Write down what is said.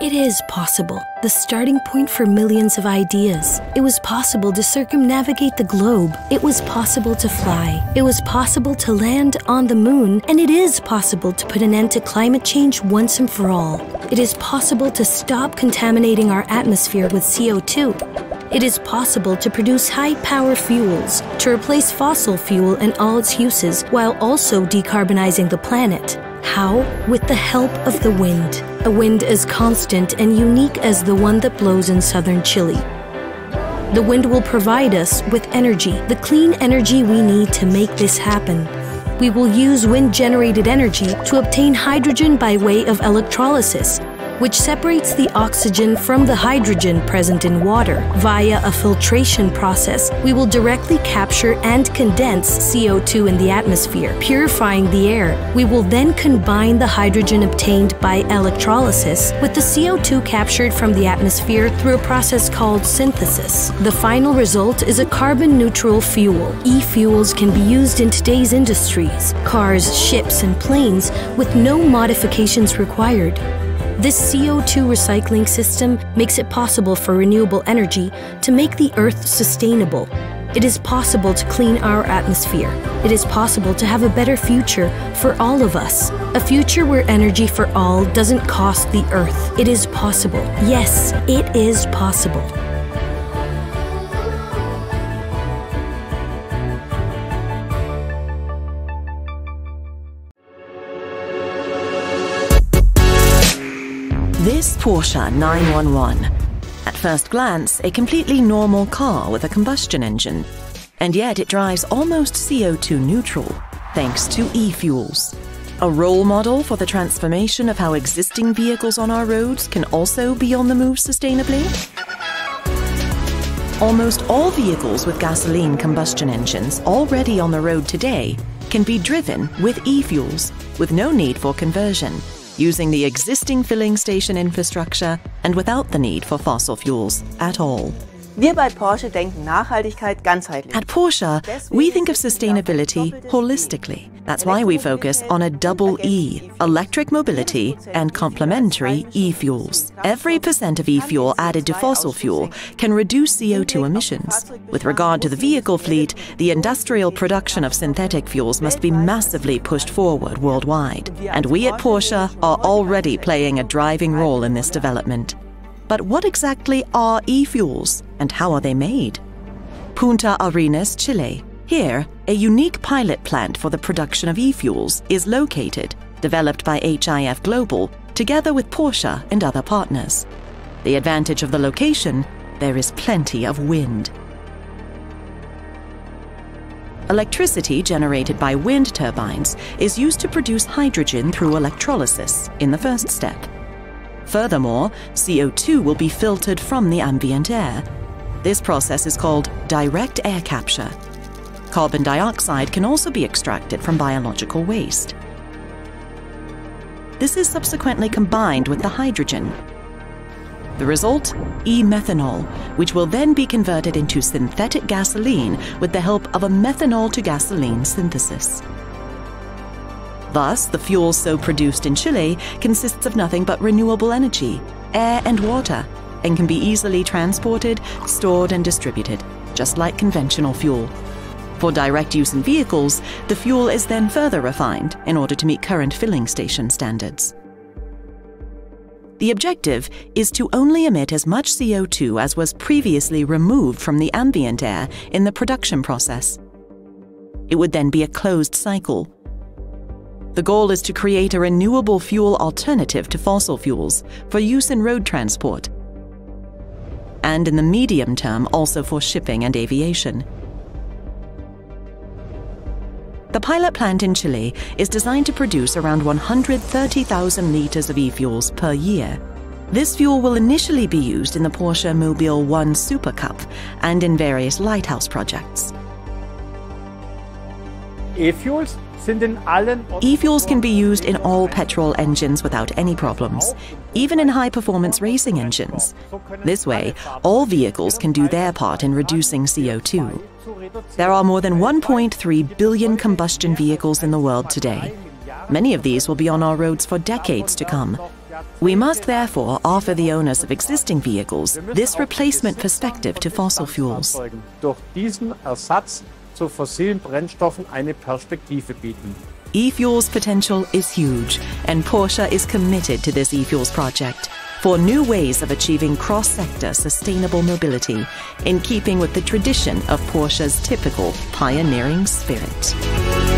It is possible, the starting point for millions of ideas. It was possible to circumnavigate the globe. It was possible to fly. It was possible to land on the moon. And it is possible to put an end to climate change once and for all. It is possible to stop contaminating our atmosphere with CO2. It is possible to produce high power fuels, to replace fossil fuel and all its uses, while also decarbonizing the planet. How? With the help of the wind. A wind as constant and unique as the one that blows in southern Chile. The wind will provide us with energy, the clean energy we need to make this happen. We will use wind generated energy to obtain hydrogen by way of electrolysis, which separates the oxygen from the hydrogen present in water. Via a filtration process, we will directly capture and condense CO2 in the atmosphere, purifying the air. We will then combine the hydrogen obtained by electrolysis with the CO2 captured from the atmosphere through a process called synthesis. The final result is a carbon neutral fuel. E fuels can be used in today's industries cars, ships, and planes with no modifications required. This CO2 recycling system makes it possible for renewable energy to make the Earth sustainable. It is possible to clean our atmosphere. It is possible to have a better future for all of us. A future where energy for all doesn't cost the Earth. It is possible. Yes, it is possible. This Porsche 911. At first glance, a completely normal car with a combustion engine. And yet it drives almost CO2 neutral, thanks to e fuels. A role model for the transformation of how existing vehicles on our roads can also be on the move sustainably? Almost all vehicles with gasoline combustion engines already on the road today can be driven with e fuels with no need for conversion using the existing filling station infrastructure and without the need for fossil fuels at all. Wir bei Porsche denken Nachhaltigkeit ganzheitlich. At Porsche, we think of sustainability holistically. That's why we focus on a double E electric mobility and complementary e fuels. Every percent of e fuel added to fossil fuel can reduce CO2 emissions. With regard to the vehicle fleet, the industrial production of synthetic fuels must be massively pushed forward worldwide. And we at Porsche are already playing a driving role in this development. But what exactly are e fuels and how are they made? Punta Arenas, Chile. Here, a unique pilot plant for the production of e fuels is located, developed by HIF Global together with Porsche and other partners. The advantage of the location there is plenty of wind. Electricity generated by wind turbines is used to produce hydrogen through electrolysis in the first step. Furthermore, CO2 will be filtered from the ambient air. This process is called direct air capture. Carbon dioxide can also be extracted from biological waste. This is subsequently combined with the hydrogen. The result? E-methanol, which will then be converted into synthetic gasoline with the help of a methanol to gasoline synthesis. Thus, the fuel so produced in Chile consists of nothing but renewable energy, air and water, and can be easily transported, stored, and distributed, just like conventional fuel. For direct use in vehicles, the fuel is then further refined in order to meet current filling station standards. The objective is to only emit as much CO2 as was previously removed from the ambient air in the production process. It would then be a closed cycle, the goal is to create a renewable fuel alternative to fossil fuels for use in road transport, and in the medium term also for shipping and aviation. The pilot plant in Chile is designed to produce around 130,000 litres of e fuels per year. This fuel will initially be used in the Porsche Mobil 1 Super Cup and in various lighthouse projects. E-fuels E-fuels can be used in all petrol engines without any problems, even in high-performance racing engines. This way, all vehicles can do their part in reducing CO2. There are more than 1.3 billion combustion vehicles in the world today. Many of these will be on our roads for decades to come, We must therefore offer the owners of existing vehicles this replacement perspective to fossil fuels. Zu fossilen Brennstoffen eine Perspektive bieten. E-fuels potential is huge, and Porsche is committed to this e-fuels project for new ways of achieving cross-sector sustainable mobility in keeping with the tradition of Porsche's typical pioneering spirit.